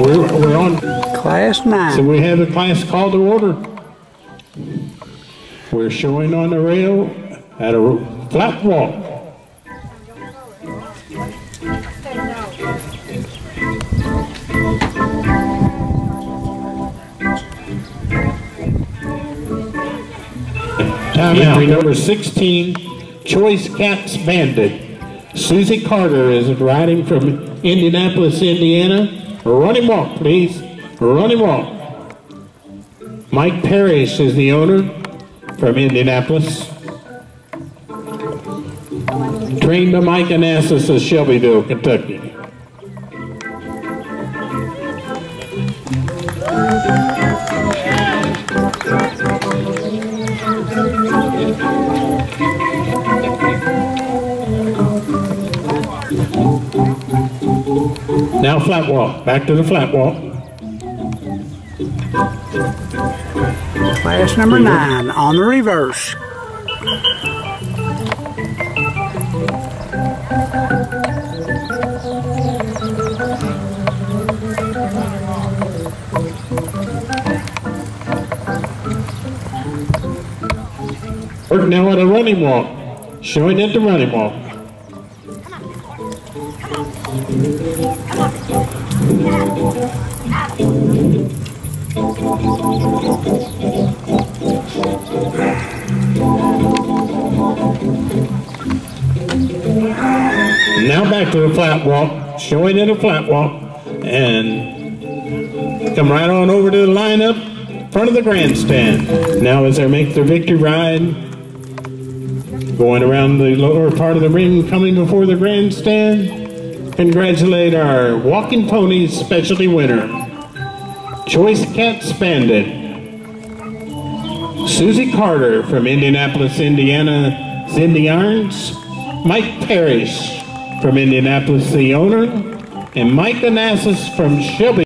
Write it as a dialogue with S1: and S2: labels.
S1: We're, we're on,
S2: Class nine.
S1: so we have the class called to order. We're showing on the rail at a flat walk. Entry number 16, Choice Cats Bandit. Susie Carter is riding from Indianapolis, Indiana. Running walk, please. Running walk. Mike Parrish is the owner from Indianapolis. Trained by Mike Anastas of Shelbyville, Kentucky. Now flat walk. Back to the flat walk.
S2: Class number nine on the reverse.
S1: We're now at a running walk. Showing it the running walk. Now back to the flat walk, showing it a flat walk, and come right on over to the lineup, front of the grandstand. Now as they make their victory ride, going around the lower part of the ring, coming before the grandstand, congratulate our Walking Ponies specialty winner, Choice Cats Bandit, Susie Carter from Indianapolis, Indiana, Cindy Irons, Mike Parrish from Indianapolis, the owner, and Mike Anastas from Shelby.